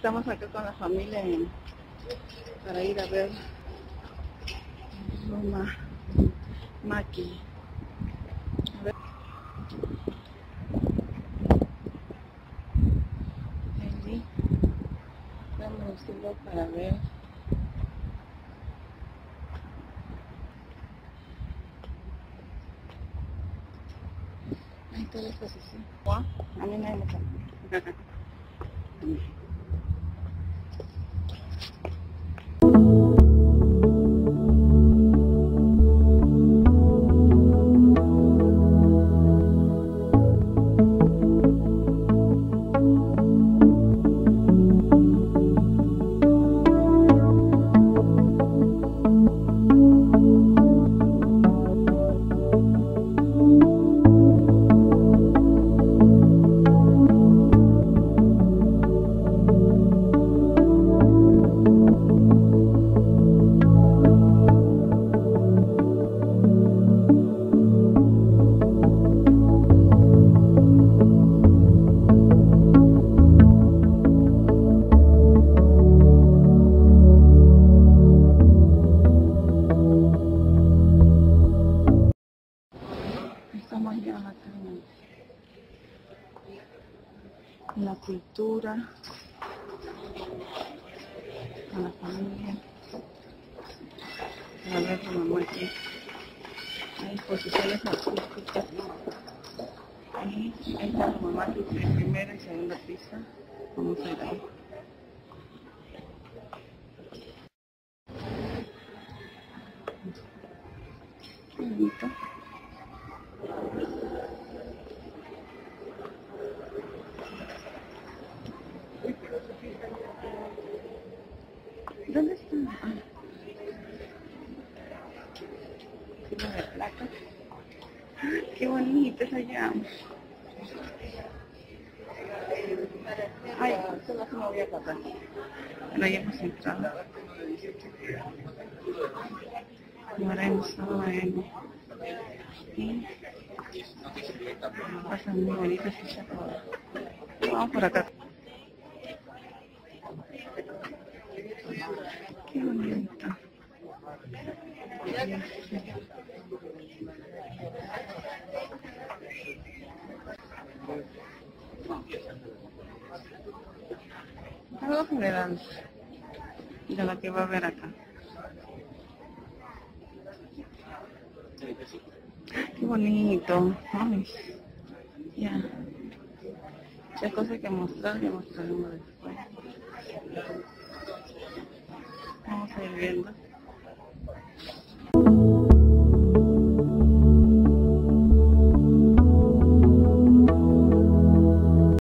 Estamos acá con la familia para ir a ver Roma Maki. A ver. Vamos a para ver. Ahí está la exposición. A mí nadie me Estamos ya acá en, la cultura, con la familia. A ver mamá aquí. Hay exposiciones artísticas. Ahí, ahí está la mamá aquí en primera y segunda pista. Vamos a ir ahí. Qué bonito. ¿Dónde está? Ah. ¡Ah, Qué bonito es allá. Ay, solo se me voy a tapar. Bueno, hemos entrado. Estado en... Y pasan muy bonitas esas cosas. Vamos por acá. Qué bonito. Algo general de lo que va a ver acá. Qué bonito. Ay, ya. Muchas cosas que mostrar, ya mostraremos después. Vamos a ir viendo.